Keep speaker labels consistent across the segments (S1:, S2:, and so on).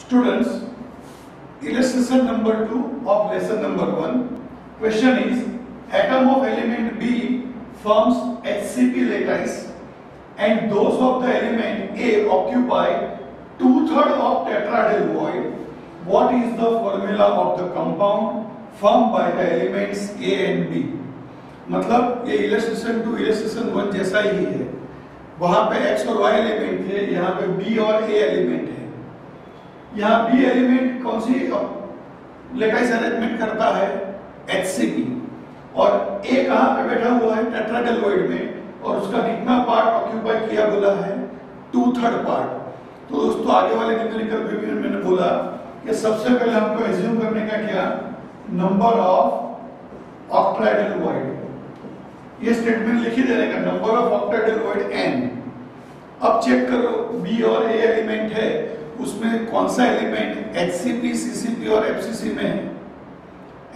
S1: Students, illustration number 2 of lesson number 1. Question is, atom of element B forms HCP lattice and those of the element A occupy two-third of tetrahedral void. What is the formula of the compound formed by the elements A and B? मतलब ये illustration to illustration one जैसा ही है वहाँ पे x और Y element थे यहाँ पे बी और ए एलिमेंट है यहाँ बी एलिमेंट कौन सी लेटाइस अरेंजमेंट करता है एचसीपी और ए कहाँ पे बैठा हुआ है? टेट्राडेलोइड में। और उसका कितना पार्ट ऑक्यूपाई किया बोला है? टू थर्ड पार्ट तो दोस्तों, आगे वाले न्यूमेरिकल रिव्यू मैंने बोला कि सबसे पहले हमको एज्यूम करने का क्या? नंबर ऑफ़ ऑक्ट्राइडल ये स्टेटमेंट लिखी देने का नंबर ऑफ़ ऑक्ट्राइडल एन अब चेक करो बी और ए एलिमेंट है। उसमें कौन सा एलिमेंट एचसीपी सीसीपी और एफसीसी में है?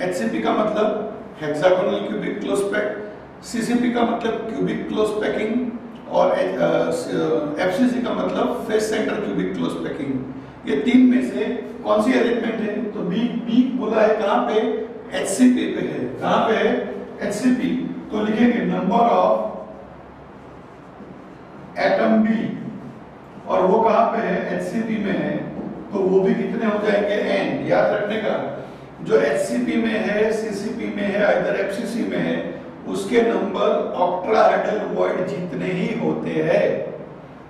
S1: एचसीपी का मतलब hexagonal cubic close pack CCP का मतलब क्यूबिक क्लोज पैकिंग और एफसीसी का मतलब face center cubic close packing ये तीन में से कौन सी अरेंजमेंट है? तो बी बी बोला है कहाँ पे? एचसीपी पे है। कहाँ पे है? एचसीपी तो लिखेंगे नंबर ऑफ़ एटम बी और वो कहाँ पे है? एचसीपी में है। तो वो भी कितने हो जाएँगे? एन याद रखने का। जो एचसीपी में है सीसीपी में है, इधर एफसीसी में है, उसके नंबर ऑक्ट्राहेड्रल वॉइड जितने ही होते हैं,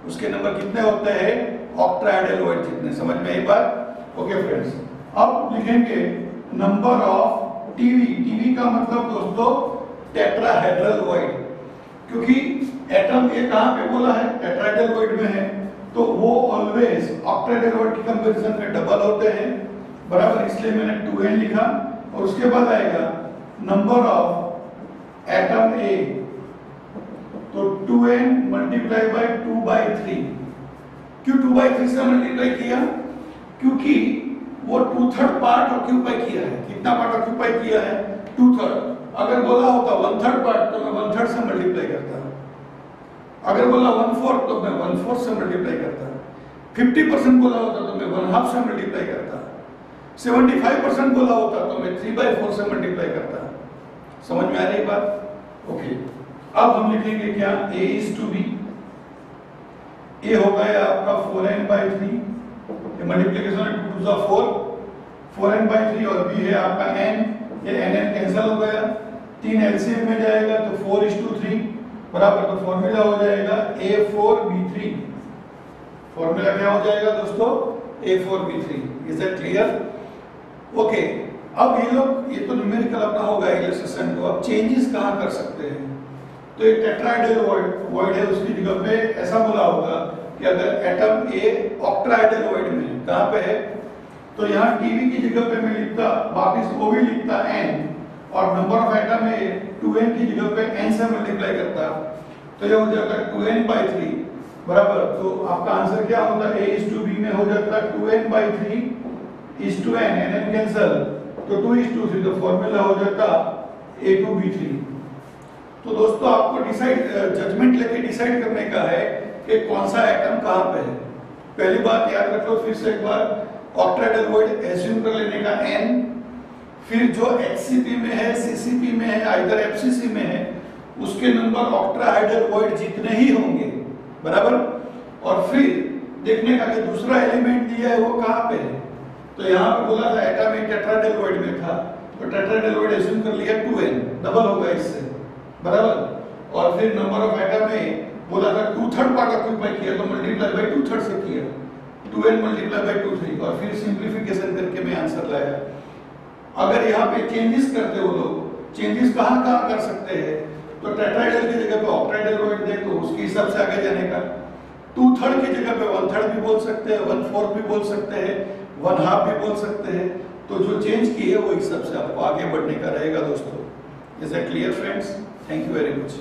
S1: उसके नंबर कितने होते हैं? ऑक्ट्राहेड्रल वॉइड जितने। समझ में एक बात? ओके फ्रेंड्स अब लिखेंगे नंबर ऑफ़ टीवी। टीवी का मतलब दोस्तों, टेट्राहेड्रल वॉइड। क्योंकि एटम ये कहाँ पे बोला है? टेट्राहेड्रल वॉइड में है। तो वो ऑलवेज ऑक्टाहेड्रल की कंपैरिजन में डबल होते हैं, बराबर, इसलिए मैंने 2n लिखा, और उसके बाद आएगा नंबर ऑफ़ एटम ए तो 2n मल्टीप्लाई बाय 2 बाय 3 क्यों 2 बाय 3 से मल्टीप्लाई किया? क्योंकि वो टू थर्ड पार्ट ऑक्यूपाई किया है। कितना पार्ट ऑक्यूपाई किया है? टू थर्ड अगर बोला होता वन थर्ड पार्ट तो मैं वन थर्ड से मल्टीप्लाई करता। अगर बोला वन फोर्थ तो मैं वन फोर्थ से मल्टीप्लाई करता। फिफ्टी परसेंट बोला होता तो मैं वन हाफ़ से मल्टीप्लाई करता। सेवेंटी फाइव परसेंट बोला होता तो मैं थ्री बाई फोर से मल्टीप्लाई करता। समझ में आ रही बात? ओके अब हम लिखेंगे क्या? A is to B A हो गया आपका four N by three multiplication two two four four N by three और बी है आपका एन ये एन एन कैंसिल हो गया। तीन एलसीएम में जाएगा तो फोर इज़ टू थ्री बराबर तो फॉर्मूला हो जाएगा A four B three formula क्या हो जाएगा दोस्तों? A four B three is it clear okay अब ये लोग, ये तो न्यूमेरिकल अपना होगा इलस्ट्रेशन तो अब चेंजेस कहाँ कर सकते हैं? तो एक टेट्राहेड्रल वॉइड है, उसकी जगह पे ऐसा बोला होगा कि अगर एटम ए ऑक्ट्राहेड्रल वॉइड में, कहाँ पे है? तो यहाँ टीवी की जगह पे मैं लिखता, वापिस वो भी लिखता एन और नंबर ऑफ़ एटम है टू एन की जगह पे एन से मल्टीप्लाई करता तो ये हो जाता है टू एन बाई थ्री बराबर? तो आपका आंसर क्या होता है? ए इज़ टू बी में हो जाता है two N by three is two N N N cancel तो टू इज़ टू थ्री तो फॉर्मूला हो जाता ए टू बी थ्री तो दोस्तों, आपको डिसाइड जजमेंट लेके डिसाइड करने का है कि कौन सा आइटम कहाँ पे है। पहली बात याद रख लो फिर से एक बार ऑक्टाइडल वॉइड एज्यूम कर लेने का एन फिर जो एचसीपी में है सीसीपी में है इधर एफसीसी में है, उसके नंबर ऑक्ट्राहाइड्रल वॉइड जितने ही होंगे, बराबर? और फिर देखने का कि दूसरा एलिमेंट दिया है वो कहाँ पे है? तो यहाँ पे बोला था एटॉमिक टेट्राडेलोइड में था तो टेट्राडेलोइड एज्यूम कर लिया 2n डबल होगा इससे, बराबर? और फिर नंबर ऑफ़ एटम में बोला था टू थर्ड पार्ट ऑक्यूपाई किया तो मल्टीप्लाई बाय टू थर्ड से किया 2n मल्टीप्लाई बाय 2 3 और फिर सिंपलीफिकेशन करके मैं आंसर लाया। अगर यहाँ पे चेंजेस करते हो लोग चेंजेस कहाँ कहाँ कर सकते हैं? तो टेट्राइडल की जगह पे ऑक्टाइडल दे तो उसके हिसाब से आगे जाने का। टू थर्ड की जगह पे वन थर्ड भी बोल सकते हैं वन फोर्थ भी बोल सकते हैं वन हाफ़ भी बोल सकते हैं। तो जो चेंज की है वो हिसाब से आपको आगे बढ़ने का रहेगा दोस्तों। Is clear friends thank you very much